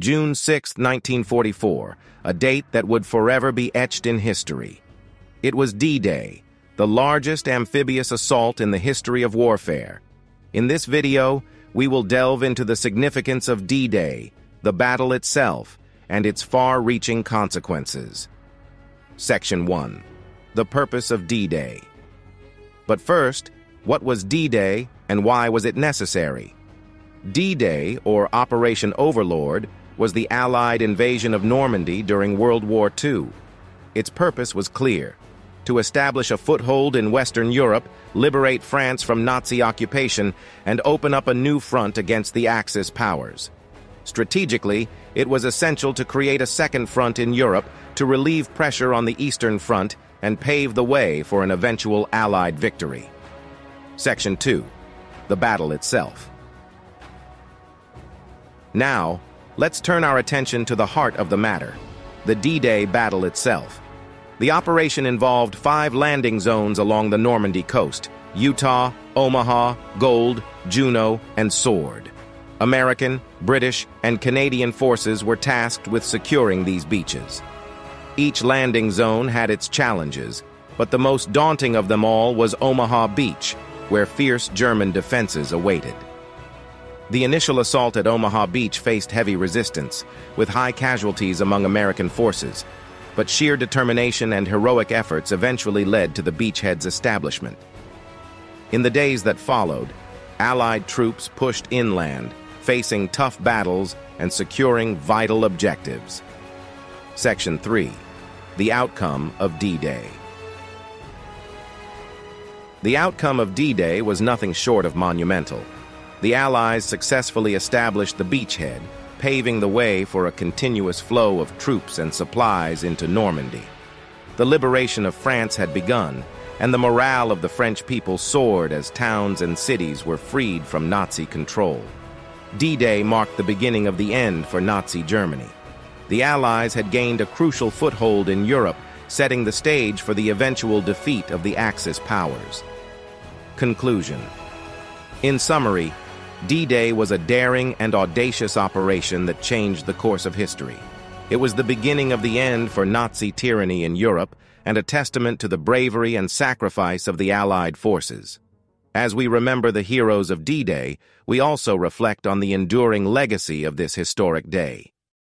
June 6, 1944, a date that would forever be etched in history. It was D-Day, the largest amphibious assault in the history of warfare. In this video, we will delve into the significance of D-Day, the battle itself, and its far-reaching consequences. Section 1. The Purpose of D-Day But first, what was D-Day and why was it necessary? D-Day, or Operation Overlord, was the Allied invasion of Normandy during World War II. Its purpose was clear to establish a foothold in Western Europe, liberate France from Nazi occupation, and open up a new front against the Axis powers. Strategically, it was essential to create a second front in Europe to relieve pressure on the Eastern Front and pave the way for an eventual Allied victory. Section 2. The battle itself. Now, let's turn our attention to the heart of the matter, the D-Day battle itself. The operation involved five landing zones along the Normandy coast, Utah, Omaha, Gold, Juno, and Sword. American, British, and Canadian forces were tasked with securing these beaches. Each landing zone had its challenges, but the most daunting of them all was Omaha Beach, where fierce German defenses awaited. The initial assault at Omaha Beach faced heavy resistance, with high casualties among American forces, but sheer determination and heroic efforts eventually led to the beachhead's establishment. In the days that followed, Allied troops pushed inland, facing tough battles and securing vital objectives. Section 3. The Outcome of D-Day The outcome of D-Day was nothing short of monumental. The Allies successfully established the beachhead, paving the way for a continuous flow of troops and supplies into Normandy. The liberation of France had begun, and the morale of the French people soared as towns and cities were freed from Nazi control. D-Day marked the beginning of the end for Nazi Germany. The Allies had gained a crucial foothold in Europe, setting the stage for the eventual defeat of the Axis powers. Conclusion In summary, D-Day was a daring and audacious operation that changed the course of history. It was the beginning of the end for Nazi tyranny in Europe and a testament to the bravery and sacrifice of the Allied forces. As we remember the heroes of D-Day, we also reflect on the enduring legacy of this historic day.